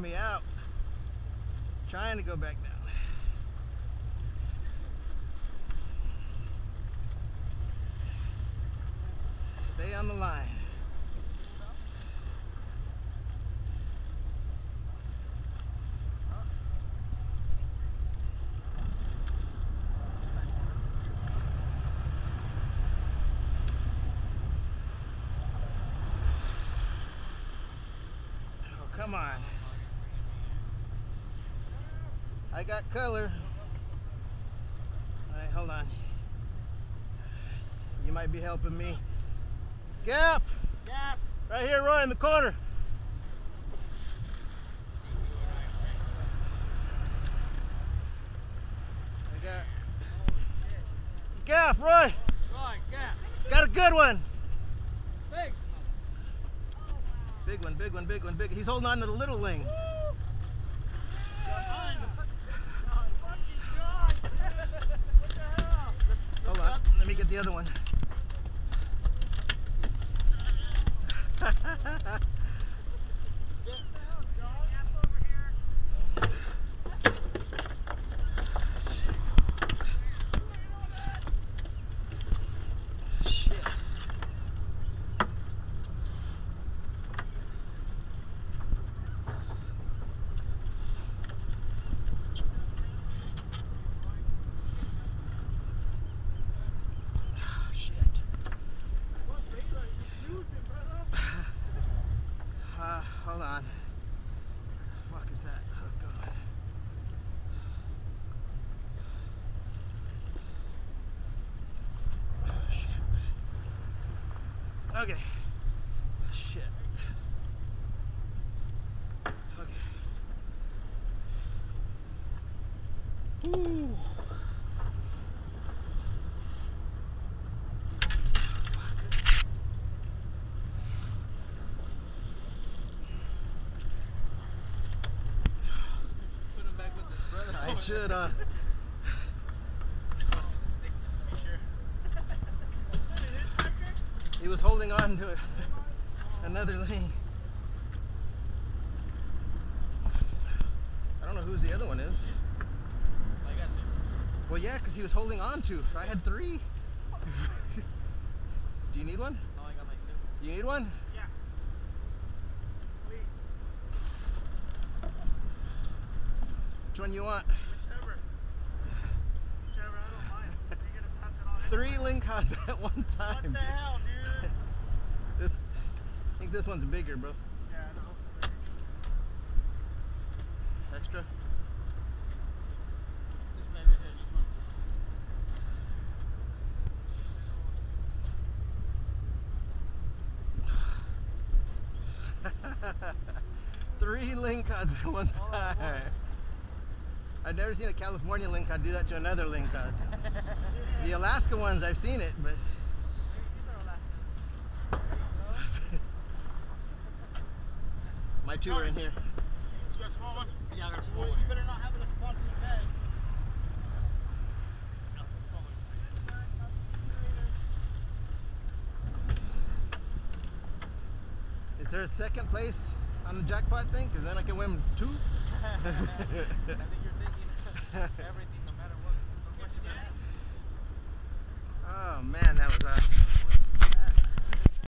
me out. It's trying to go back down. Stay on the line. Oh, come on. I got color. All right, hold on. You might be helping me. Gaff! Gaff. Right here, Roy, in the corner. I got. Gaff, Roy! Right, gaff. Got a good one! Big. Big one, big one, big one, big. One. He's holding on to the little ling. Hold on, let me get the other one. Shit. Shit. Uh, hold on. The fuck is that oh, hook going? Oh, shit. Okay. Shit. Okay. Ooh. Put him back with his brother. I should, uh. Sticks just to be sure. He was holding on to it. Another lane. I don't know whose the other one is. I got two. Well, yeah, because he was holding on to. So I had three. Do you need one? Oh, I got my two. You need one? One you want? Whichever. Whichever, I don't mind. Are you gonna pass it on? Three lingcods at one time. What the hell, dude? This, I think this one's bigger, bro. Yeah, is bigger. Extra. This man right here, this one. Three link at one Oh, time. boy. I've never seen a California lingcod do that to another lingcod. Uh, the Alaska ones, I've seen it, but my two are in here. You got a small one? Yeah, I got a Well, small you better not have it at the bottom of your bag. Is there a second place on the jackpot thing? Because then I can win two.